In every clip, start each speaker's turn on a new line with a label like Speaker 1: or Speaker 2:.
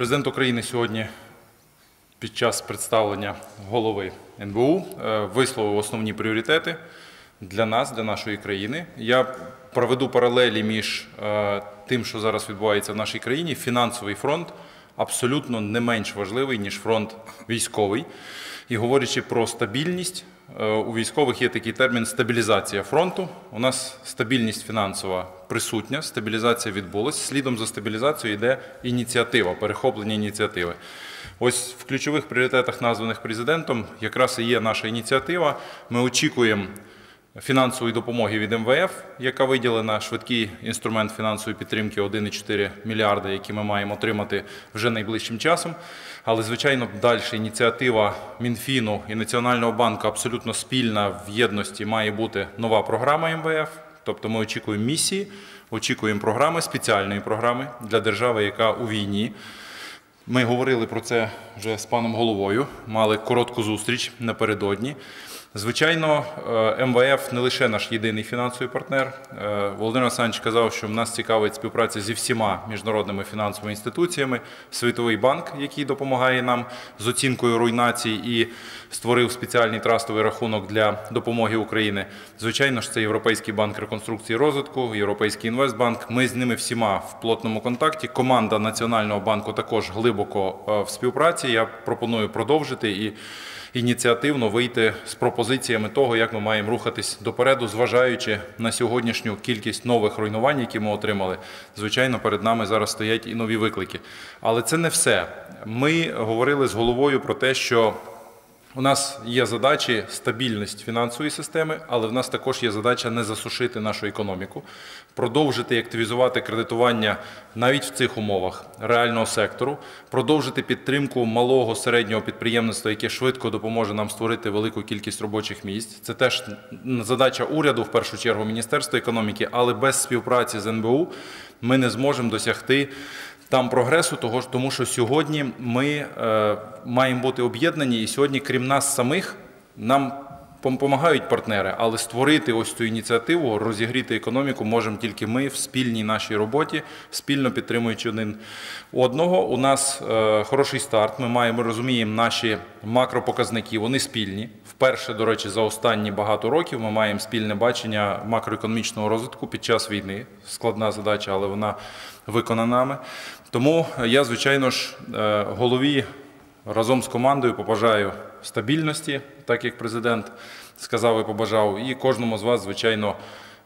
Speaker 1: Президент України сьогодні під час представлення голови НБУ е, висловив основні пріоритети для нас, для нашої країни. Я проведу паралелі між е, тим, що зараз відбувається в нашій країні. Фінансовий фронт абсолютно не менш важливий, ніж фронт військовий. І говорячи про стабільність, у військових є такий термін стабілізація фронту. У нас стабільність фінансова присутня, стабілізація відбулася. Слідом за стабілізацією йде ініціатива, перехоплення ініціативи. Ось в ключових пріоритетах, названих президентом, якраз і є наша ініціатива. Ми очікуємо фінансової допомоги від МВФ, яка виділена швидкий інструмент фінансової підтримки 1,4 мільярди, які ми маємо отримати вже найближчим часом. Але, звичайно, далі ініціатива Мінфіну і Національного банку абсолютно спільна в єдності має бути нова програма МВФ. Тобто ми очікуємо місії, очікуємо програми, спеціальної програми для держави, яка у війні. Ми говорили про це вже з паном головою, мали коротку зустріч напередодні. Звичайно, е, МВФ не лише наш єдиний фінансовий партнер. Е, Володимир Олександрович казав, що в нас цікавить співпраця зі всіма міжнародними фінансовими інституціями. Світовий банк, який допомагає нам з оцінкою руйнацій і створив спеціальний трастовий рахунок для допомоги Україні. Звичайно ж, це Європейський банк реконструкції і розвитку, Європейський інвестбанк. Ми з ними всіма в плотному контакті. Команда Національного банку також глибоко е, в співпраці. Я пропоную продовжити і ініціативно вийти з пропозиціями того, як ми маємо рухатись допереду, зважаючи на сьогоднішню кількість нових руйнувань, які ми отримали. Звичайно, перед нами зараз стоять і нові виклики. Але це не все. Ми говорили з головою про те, що у нас є задачі стабільність фінансової системи, але в нас також є задача не засушити нашу економіку, продовжити активізувати кредитування навіть в цих умовах реального сектору, продовжити підтримку малого середнього підприємництва, яке швидко допоможе нам створити велику кількість робочих місць. Це теж задача уряду, в першу чергу, Міністерства економіки, але без співпраці з НБУ ми не зможемо досягти там прогресу, того тому, що сьогодні ми е, маємо бути об'єднані, і сьогодні, крім нас самих, нам допомагають партнери, але створити ось цю ініціативу, розігріти економіку можемо тільки ми в спільній нашій роботі, спільно підтримуючи один одного. У нас е, хороший старт. Ми маємо розуміємо наші макропоказники. Вони спільні. Вперше, до речі, за останні багато років ми маємо спільне бачення макроекономічного розвитку під час війни. Складна задача, але вона виконана. Тому я, звичайно ж, е, голові разом з командою побажаю стабільності, так як президент сказав і побажав, і кожному з вас, звичайно,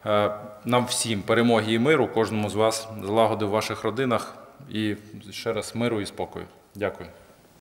Speaker 1: е, нам всім перемоги і миру, кожному з вас злагоди в ваших родинах і ще раз миру і спокою. Дякую.